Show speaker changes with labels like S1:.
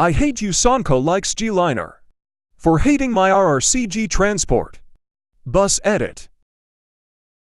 S1: I hate you Sonko likes G-Liner. For hating my RRCG transport. Bus edit.